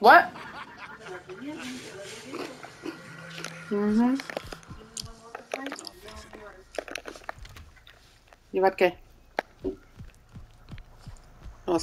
What? Mhm. ¿Llevar qué? ¿La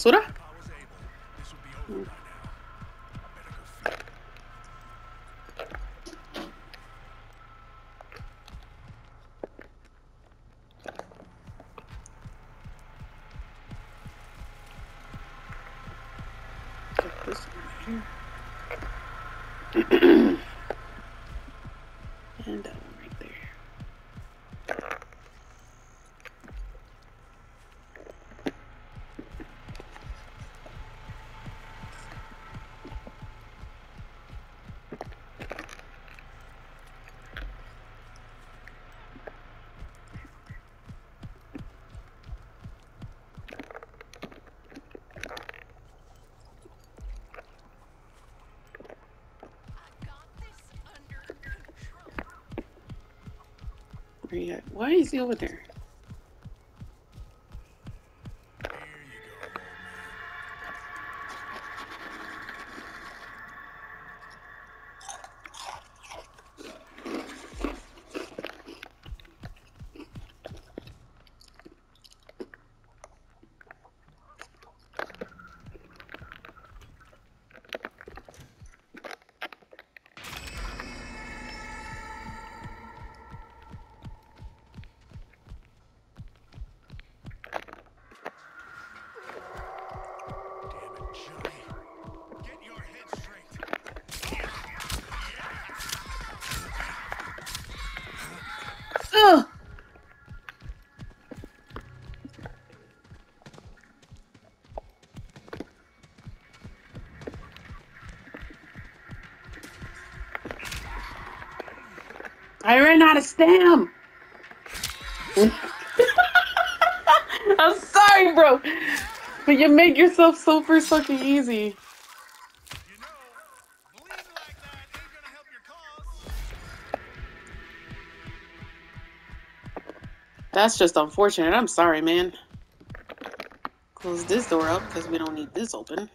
Why is he over there? Out of stem. I'm sorry, bro, but you make yourself super fucking easy. That's just unfortunate. I'm sorry, man. Close this door up because we don't need this open.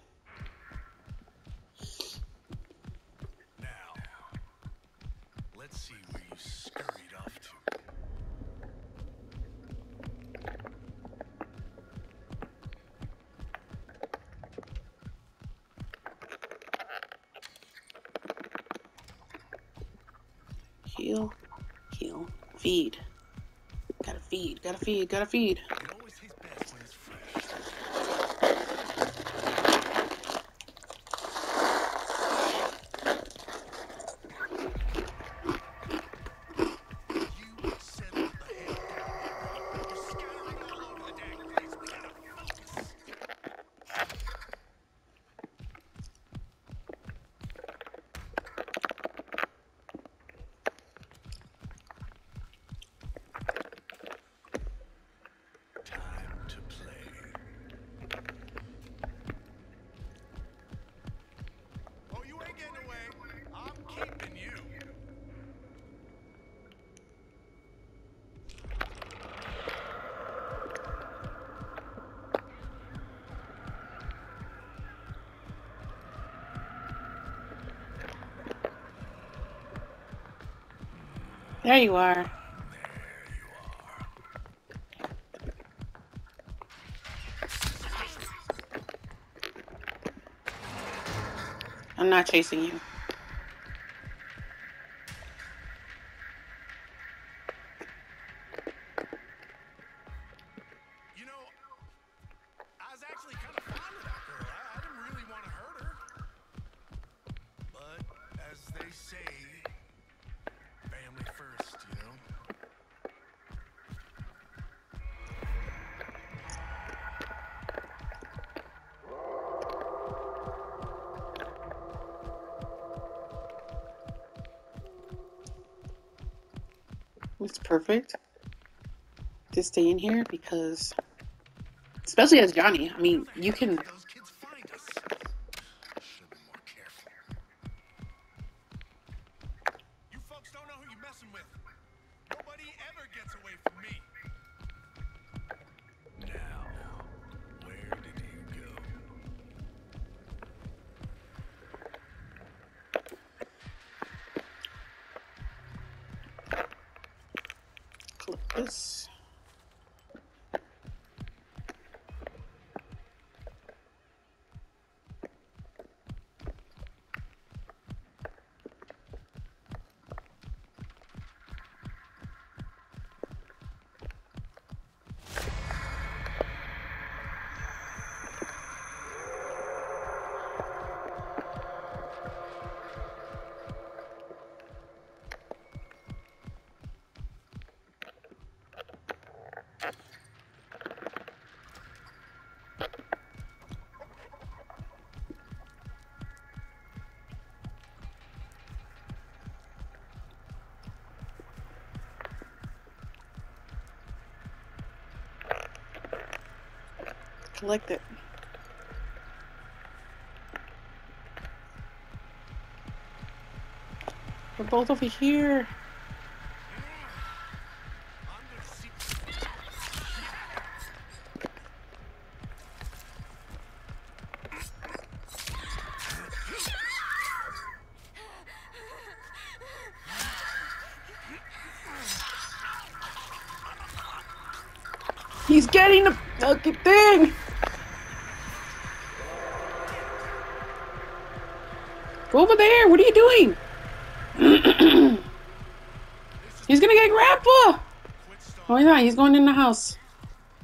Gotta feed, gotta feed. There you are. I'm not chasing. You perfect to stay in here because, especially as Johnny, I mean, you can. Collect it. We're both over here. He's getting the fucking thing! Over there! What are you doing? he's gonna get! Quit. Oh, he's not. He's going in the house.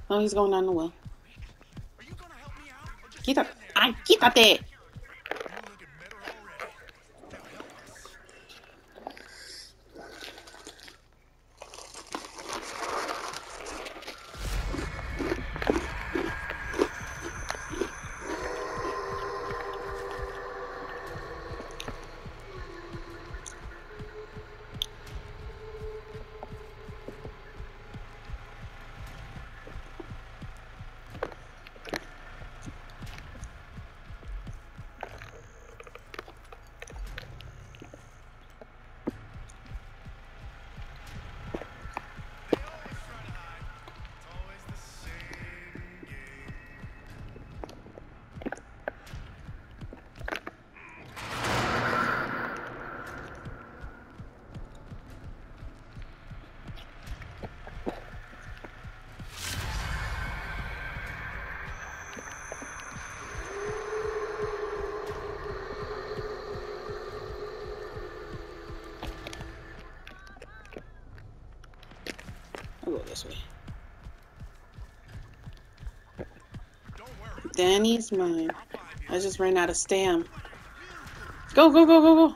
Oh, he's going down the well. Gonna help me out Quítate. there? Danny's mine. I just ran out of stam. Go, go, go, go,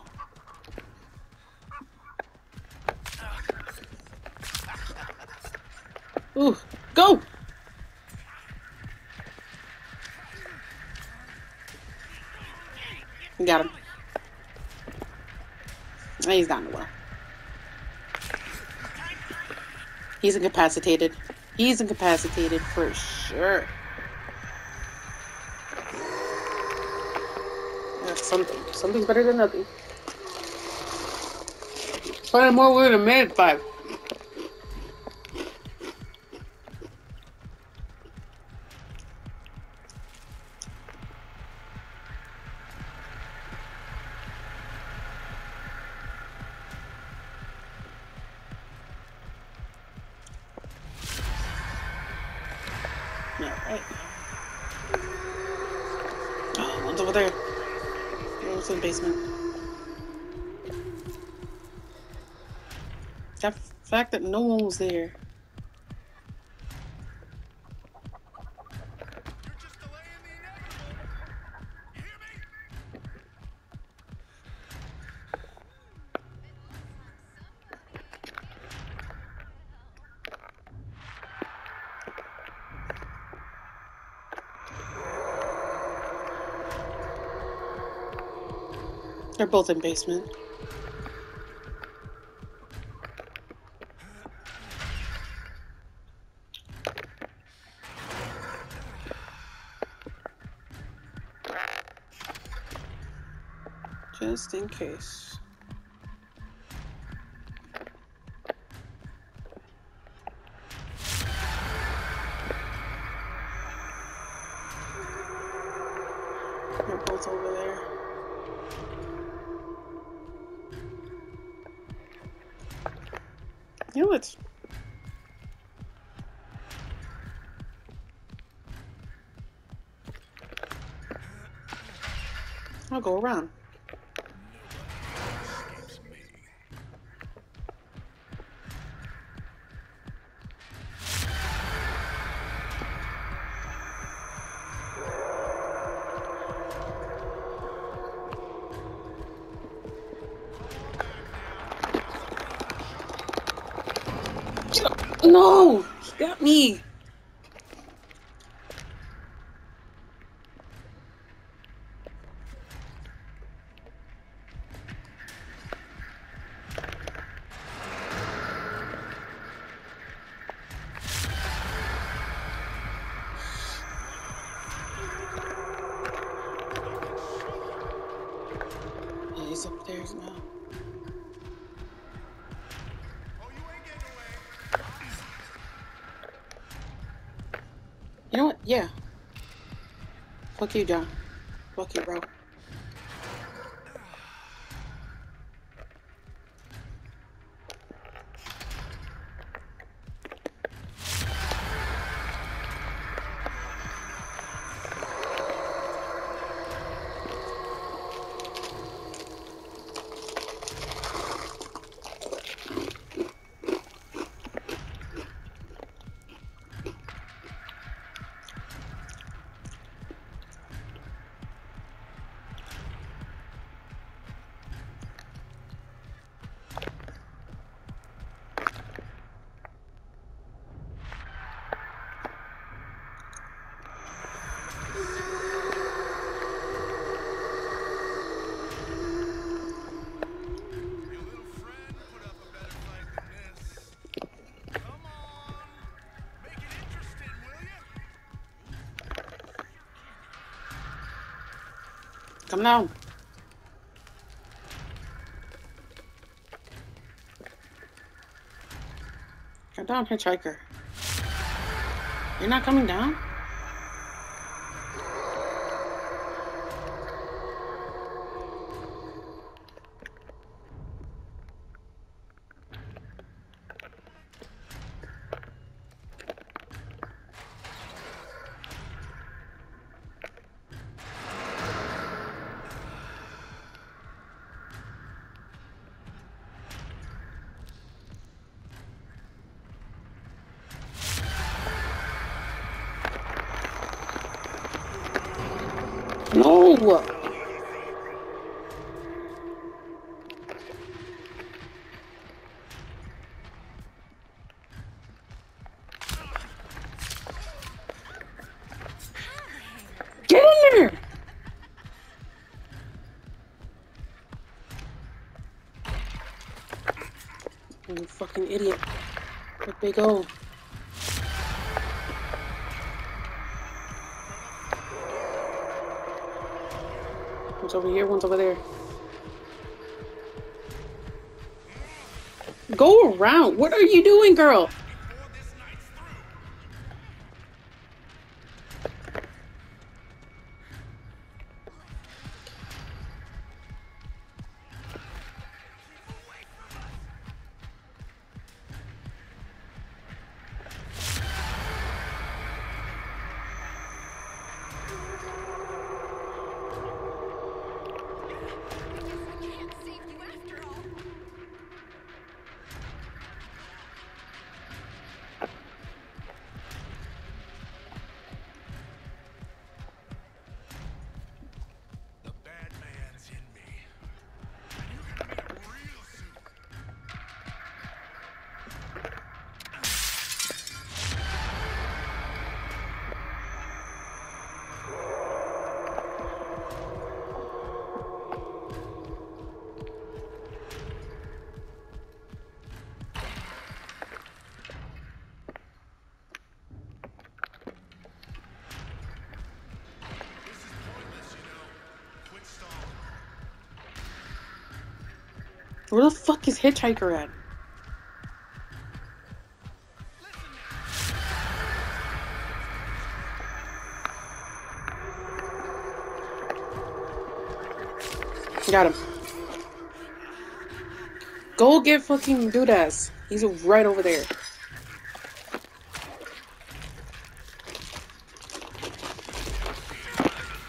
go. Ooh, go! Got him. He's down well. He's incapacitated. He's incapacitated for sure. That's something. Something's better than nothing. Find more wood in a minute no one was there. They're both in basement. just in case. They're both over there. You know what's I'll go around. Now. You know what? Yeah. Fuck you, John. Fuck you, bro. Come down. Come down, hitchhiker. You're not coming down? Fucking idiot. What big O. One's over here, one's over there. Go around. What are you doing, girl? Where the fuck is Hitchhiker at? Got him. Go get fucking Dudas. He's right over there.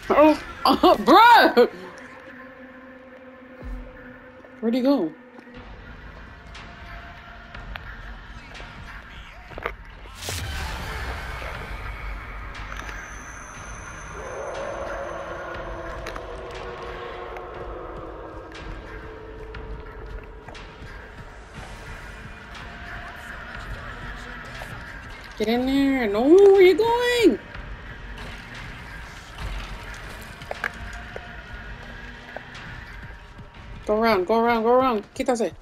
Oh, oh bruh! Where'd he go? Get in there. No, where are you going? Go around, go around, go around. Quítase.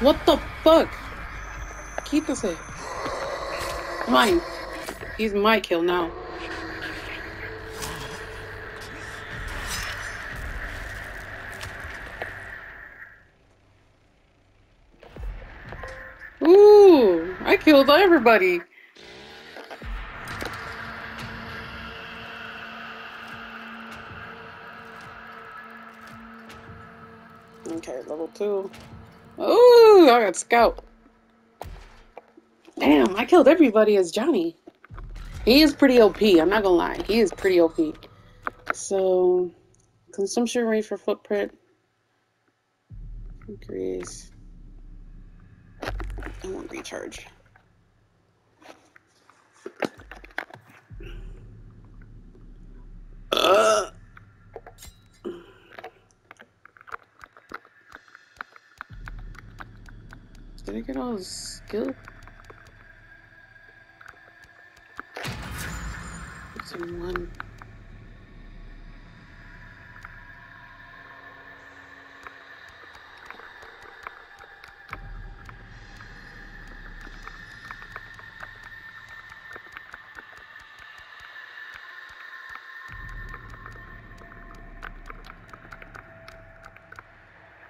What the fuck? Quítase. Mine. He's my kill now. Ooh, I killed everybody. Okay, level two. Ooh, I got scout. Damn, I killed everybody as Johnny. He is pretty OP, I'm not gonna lie. He is pretty OP. So, consumption rate for footprint increase. I want recharge. Did I get all his skill? It's in one.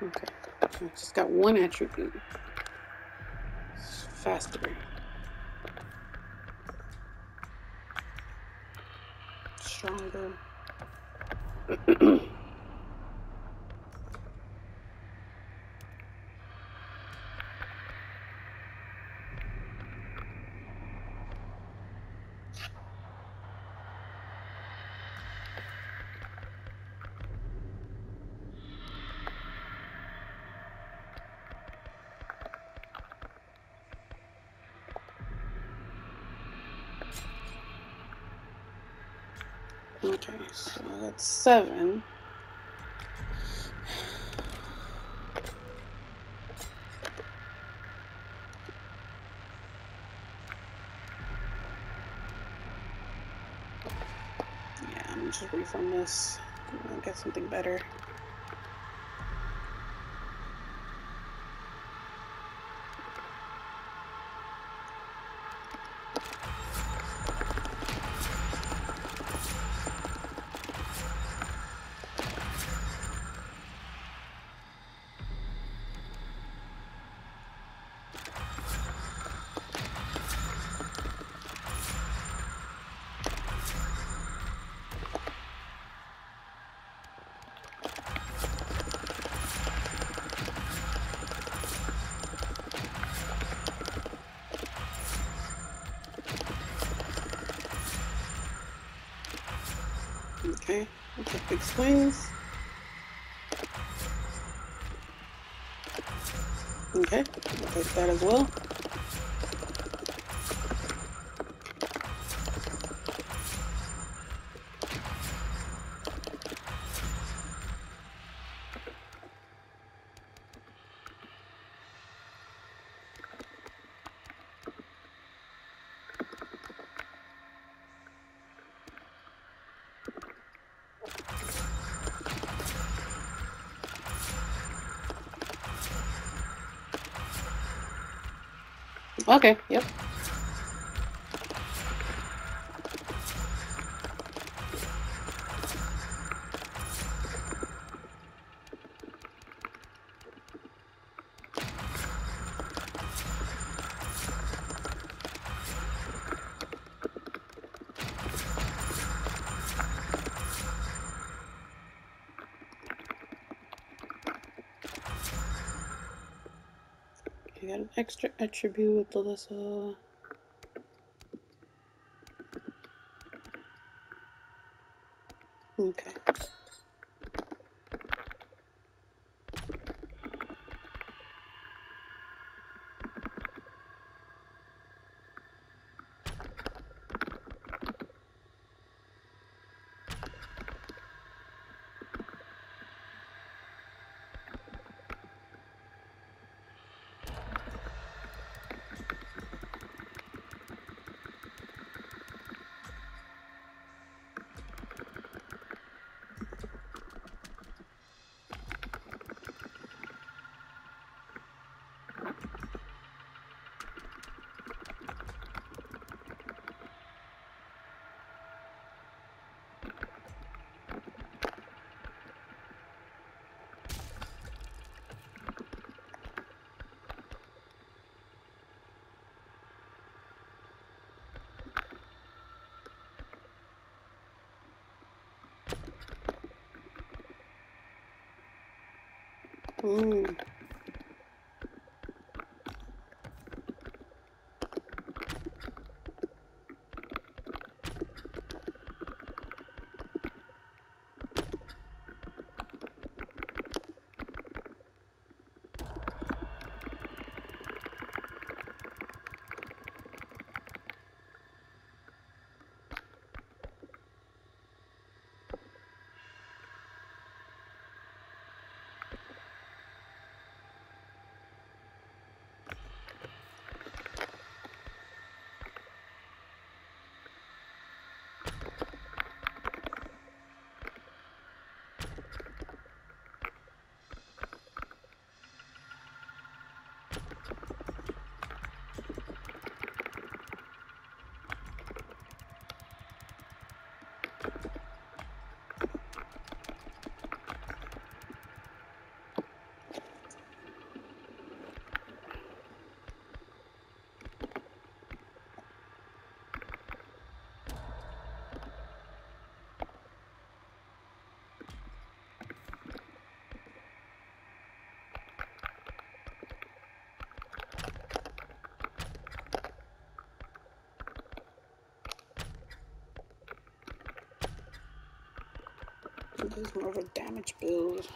Okay, I just got one attribute. Faster. Stronger. Okay, so that's seven. Yeah, I'm just refund this. I'll get something better. Take big swings. Okay, take that as well. Okay, yep. Attribute, Alyssa. Okay. Mm. This is more of a damage build.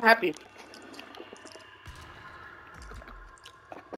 Happy.